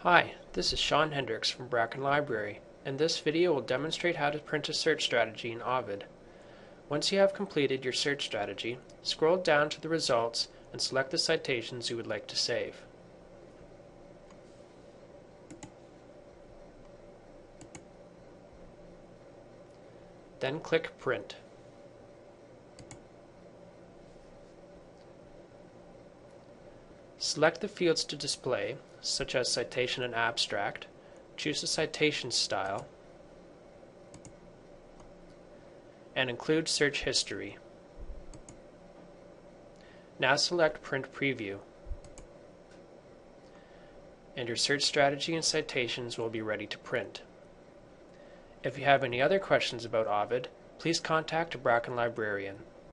Hi, this is Sean Hendricks from Bracken Library, and this video will demonstrate how to print a search strategy in Ovid. Once you have completed your search strategy, scroll down to the results and select the citations you would like to save. Then click Print. Select the fields to display, such as citation and abstract. Choose the citation style, and include search history. Now select Print Preview, and your search strategy and citations will be ready to print. If you have any other questions about Ovid, please contact a Bracken librarian.